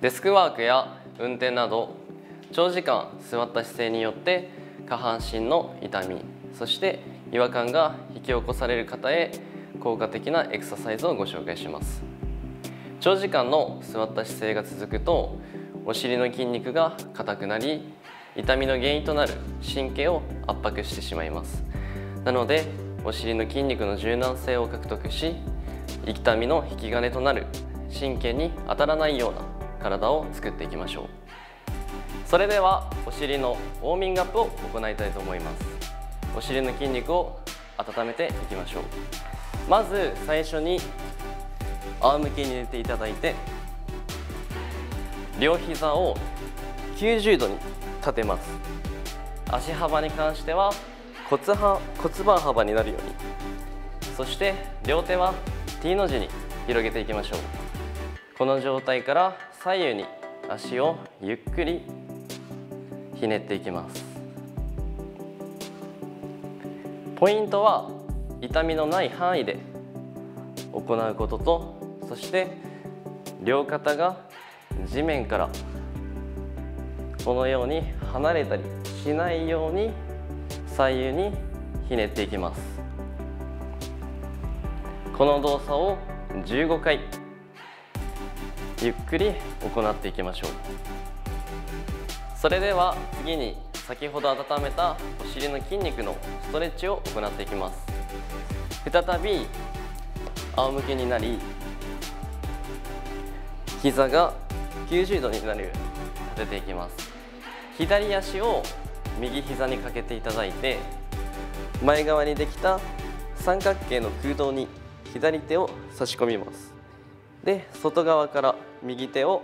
デスクワークや運転など長時間座った姿勢によって下半身の痛みそして違和感が引き起こされる方へ効果的なエクササイズをご紹介します。長時間の座った姿勢が続くとお尻の筋肉が硬くなり痛みの原因となる神経を圧迫してしまいます。なのでお尻の筋肉の柔軟性を獲得し痛みの引き金となる神経に当たらないような体を作っていきましょう。それではお尻のウォーミングアップを行いたいと思います。お尻の筋肉を温めていきましょう。まず最初に仰向けに寝ていただいて両膝を90度に立てます。足幅に関しては骨は骨盤幅になるように。そして両手は T の字に広げていきましょう。この状態から左右に足をゆっくりひねっていきます。ポイントは痛みのない範囲で行うこととそして両肩が地面からこのように離れたりしないように左右にひねっていきます。この動作を15回。ゆっくり行っていきましょう。それでは次に先ほど温めたお尻の筋肉のストレッチを行っていきます。再び仰向けになり膝が90度になる。ように立てていきます。左足を右膝にかけていただいて前側にできた三角形の空洞に左手を差し込みます。で外側から右手を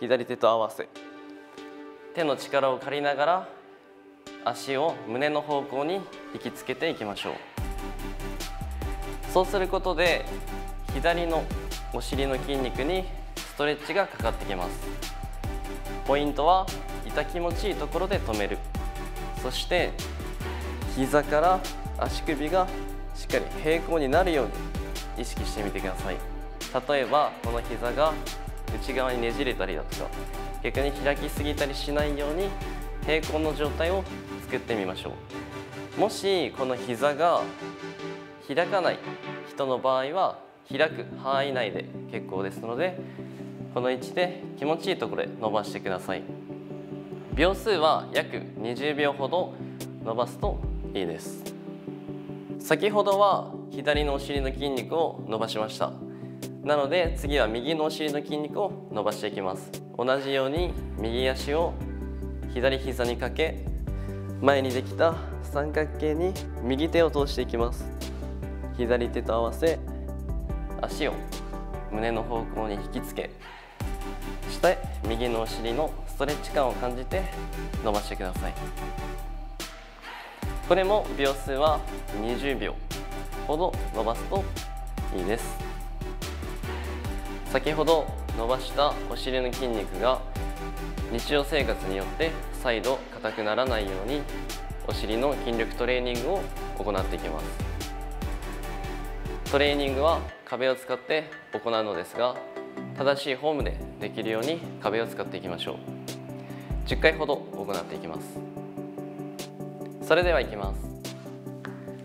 左手と合わせ手の力を借りながら足を胸の方向に引きつけていきましょう。そうすることで左のお尻の筋肉にストレッチがかかってきます。ポイントは痛気持ちいいところで止める。そして膝から足首がしっかり平行になるように意識してみてください。例えばこの膝が内側にねじれたりだとか逆に開きすぎたりしないように平行の状態を作ってみましょう。もしこの膝が開かない人の場合は開く範囲内で結構ですのでこの位置で気持ちいいところで伸ばしてください。秒数は約20秒ほど伸ばすといいです。先ほどは左のお尻の筋肉を伸ばしました。なので次は右のお尻の筋肉を伸ばしていきます。同じように右足を左膝にかけ前にできた三角形に右手を通していきます。左手と合わせ足を胸の方向に引きつけして右のお尻のストレッチ感を感じて伸ばしてください。これも秒数は20秒ほど伸ばすといいです。先ほど伸ばしたお尻の筋肉が日常生活によって再度硬くならないようにお尻の筋力トレーニングを行っていきます。トレーニングは壁を使って行うのですが正しいフォームでできるように壁を使っていきましょう。10回ほど行っていきます。それではいきます。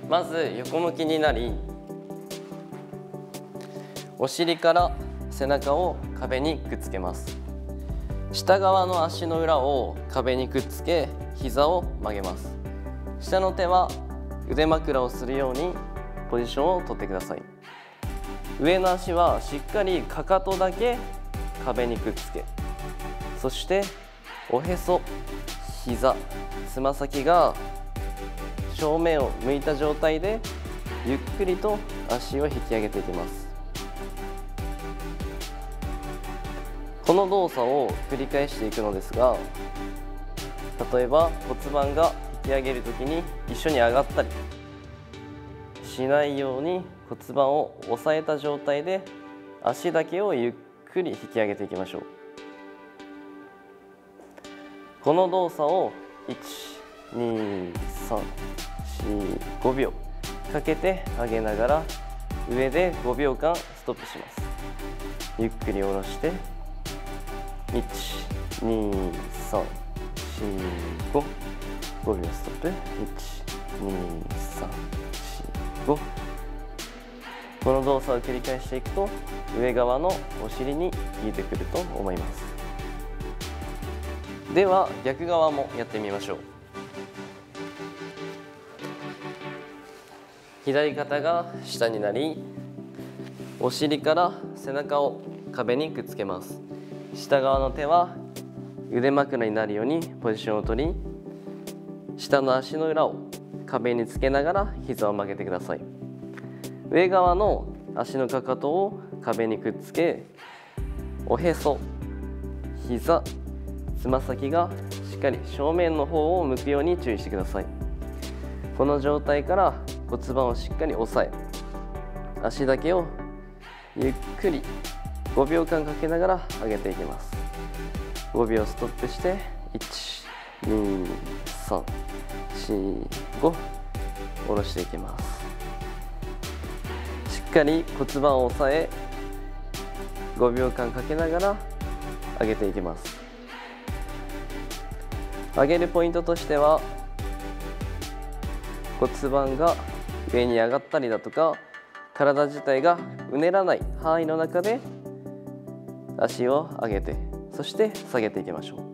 まず横向きになりお尻から背中を壁にくっつけます。下側の足の裏を壁にくっつけ膝を曲げます。下の手は腕枕をするようにポジションをとってください。上の足はしっかりかかとだけ壁にくっつけ。そしておへそ膝つま先が正面を向いた状態でゆっくりと足を引き上げていきます。この動作を繰り返していくのですが例えば骨盤が引き上げる時に一緒に上がったりしないように骨盤を押さえた状態で足だけをゆっくり引き上げていきましょう。この動作を12345秒かけて上げながら上で5秒間ストップします。ゆっくり下ろして12345 5秒ストップ12345この動作を繰り返していくと上側のお尻に効いてくると思います。では逆側もやってみましょう。左肩が下になりお尻から背中を壁にくっつけます。下側の手は腕枕になるようにポジションを取り下の足の裏を壁につけながら膝を曲げてください。上側の足のかかとを壁にくっつけおへそ膝つま先がしっかり正面の方を向くように注意してください。この状態から骨盤をしっかり押さえ足だけをゆっくり5秒間かけながら上げていきます。5秒ストップして12345下ろしていきます。しっかり骨盤を押さえ5秒間かけながら上げていきます。上げるポイントとしては骨盤が上に上がったりだとか体自体がうねらない範囲の中で足を上げてそして下げていきましょう。